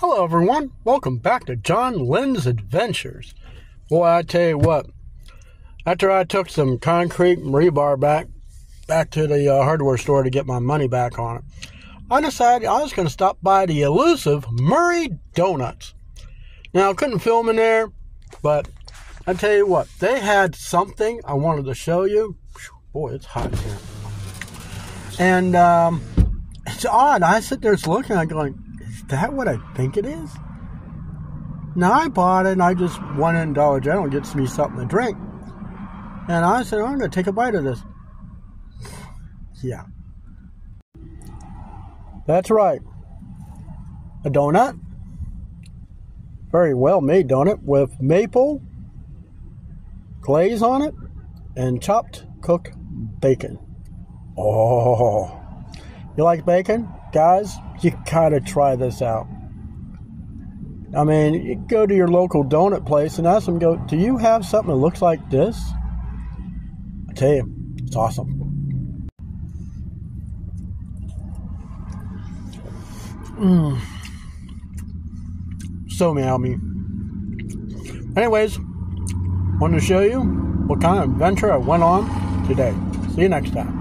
Hello, everyone. Welcome back to John Lynn's Adventures. Boy, I tell you what, after I took some concrete and rebar back back to the uh, hardware store to get my money back on it, I decided I was going to stop by the elusive Murray Donuts. Now, I couldn't film in there, but I tell you what, they had something I wanted to show you. Boy, it's hot here. And um, it's odd. I sit there looking, I'm going, that what I think it is? Now I bought it and I just went in Dollar General gets me something to drink. And I said, I'm gonna take a bite of this. Yeah. That's right. A donut. Very well made donut with maple glaze on it and chopped cooked bacon. Oh. You like bacon? Guys, you gotta try this out. I mean, you go to your local donut place and ask them, go, do you have something that looks like this? I tell you, it's awesome. Mm. So meow me. Anyways, wanted to show you what kind of adventure I went on today. See you next time.